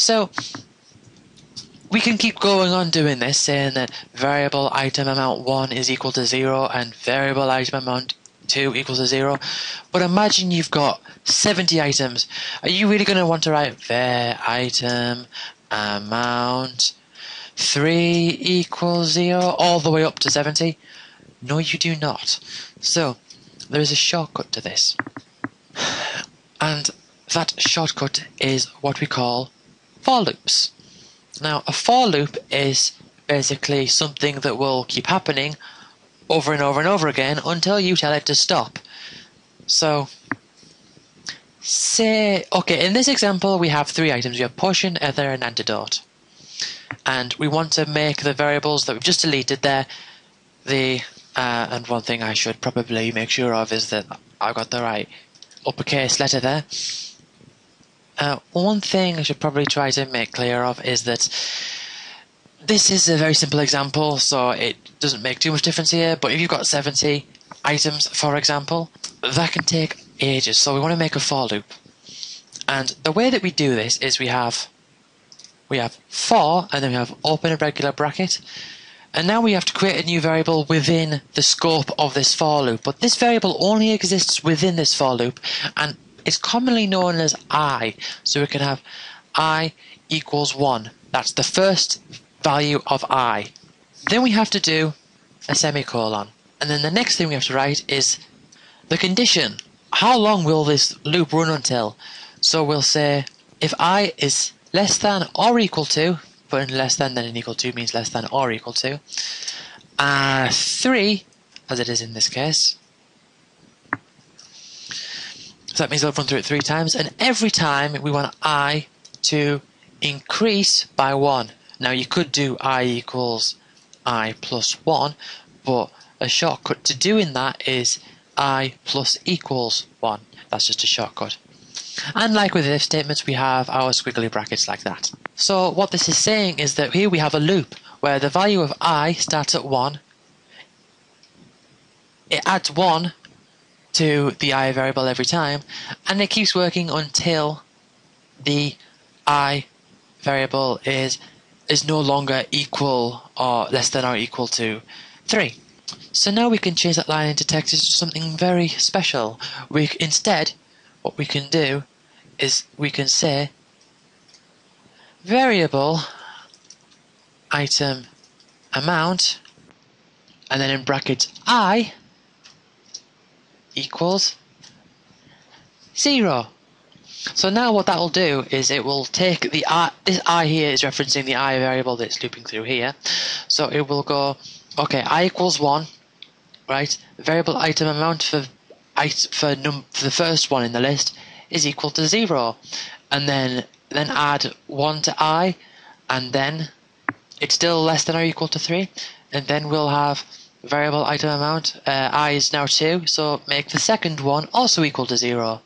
So we can keep going on doing this, saying that variable item amount 1 is equal to 0 and variable item amount 2 equals to 0. But imagine you've got 70 items. Are you really going to want to write var item amount 3 equals 0 all the way up to 70? No, you do not. So, there is a shortcut to this. And that shortcut is what we call for loops. Now, a for loop is basically something that will keep happening over and over and over again until you tell it to stop. So, say, okay, in this example, we have three items. We have potion, ether, and antidote. And we want to make the variables that we've just deleted there, the, uh, and one thing I should probably make sure of is that I've got the right uppercase letter there. Uh, one thing I should probably try to make clear of is that this is a very simple example, so it doesn't make too much difference here. But if you've got 70 items, for example, that can take ages. So we want to make a for loop. And the way that we do this is we have we have for, and then we have open a regular bracket. And now we have to create a new variable within the scope of this for loop. But this variable only exists within this for loop, and it's commonly known as i. So we can have i equals 1. That's the first value of i. Then we have to do a semicolon. And then the next thing we have to write is the condition. How long will this loop run until? So we'll say if i is less than or equal to, putting less than than an equal to means less than or equal to, uh, 3, as it is in this case. So that means I'll run through it three times, and every time we want i to increase by 1. Now you could do i equals i plus 1, but a shortcut to doing that is i plus equals 1. That's just a shortcut. And like with if statements, we have our squiggly brackets like that. So what this is saying is that here we have a loop where the value of i starts at 1. It adds 1 to the i variable every time, and it keeps working until the i variable is is no longer equal or less than or equal to 3. So now we can change that line into text into something very special. We instead, what we can do is we can say variable item amount and then in brackets i equals zero. So now what that will do is it will take the i, this i here is referencing the i variable that's looping through here. So it will go, okay, i equals 1, right? Variable item amount for, for, num, for the first one in the list is equal to 0. And then, then add 1 to i, and then it's still less than or equal to 3. And then we'll have variable item amount, uh, i is now 2, so make the second one also equal to 0.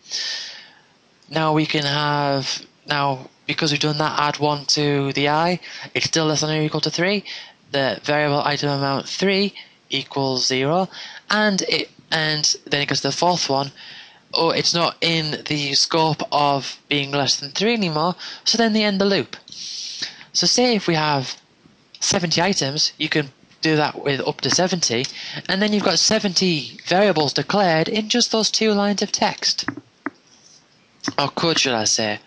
Now we can have, now because we've done that, add 1 to the i, it's still less than or equal to 3. The variable item amount 3 equals 0, and it and then it goes to the fourth one, oh, it's not in the scope of being less than 3 anymore, so then they end the loop. So say if we have 70 items, you can do that with up to 70, and then you've got 70 variables declared in just those two lines of text. Or code, should I say.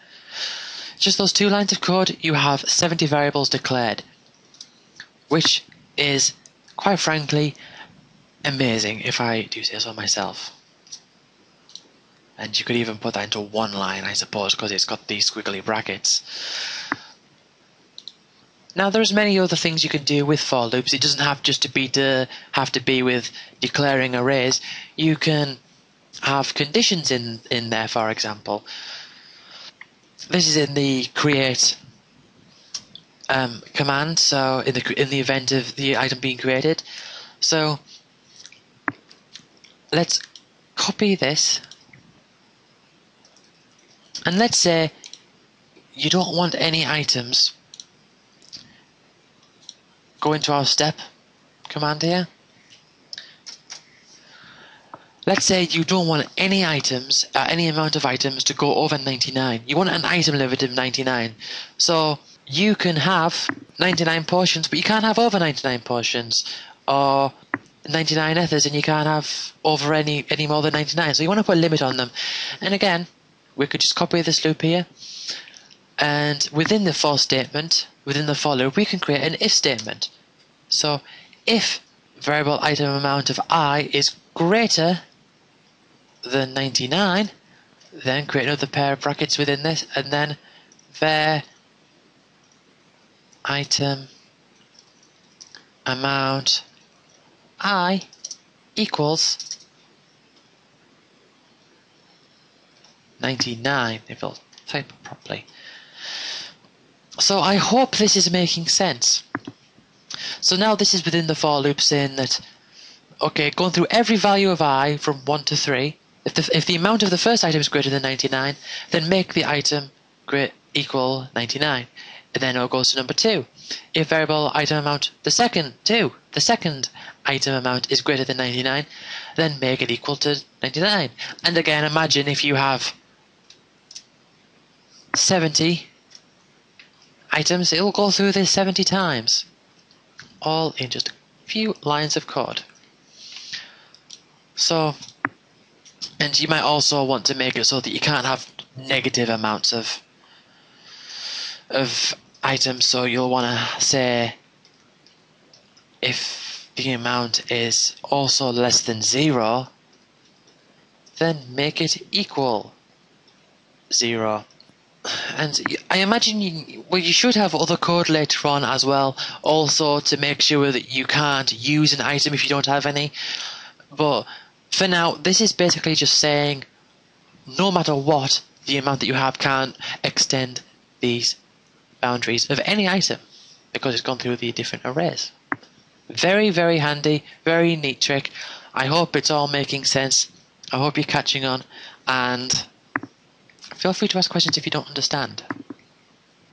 Just those two lines of code, you have 70 variables declared. Which is, quite frankly, amazing if I do say so myself. And you could even put that into one line, I suppose, because it's got these squiggly brackets. Now there's many other things you can do with for loops. It doesn't have just to be to have to be with declaring arrays. You can have conditions in in there, for example. This is in the create um, command. So in the in the event of the item being created, so let's copy this and let's say you don't want any items go into our step command here let's say you don't want any items, uh, any amount of items to go over 99. You want an item limit of 99. So you can have 99 potions, but you can't have over 99 potions, Or 99 ethers and you can't have over any, any more than 99. So you want to put a limit on them. And again, we could just copy this loop here. And within the for statement, within the for loop, we can create an if statement. So if variable item amount of i is greater than 99, then create another pair of brackets within this, and then var item amount i equals 99 if I'll type it properly. So I hope this is making sense. So now this is within the for loop saying that, okay, going through every value of i from 1 to 3, if the, if the amount of the first item is greater than 99, then make the item great, equal 99. And then it goes to number 2. If variable item amount, the second, 2, the second item amount is greater than 99, then make it equal to 99. And again, imagine if you have 70 items, it will go through this 70 times, all in just a few lines of code. So, and you might also want to make it so that you can't have negative amounts of of items. So you'll want to say if the amount is also less than zero, then make it equal zero and I imagine you, well, you should have other code later on as well, also to make sure that you can't use an item if you don't have any. But for now, this is basically just saying no matter what, the amount that you have can't extend these boundaries of any item because it's gone through the different arrays. Very, very handy, very neat trick. I hope it's all making sense. I hope you're catching on and Feel free to ask questions if you don't understand.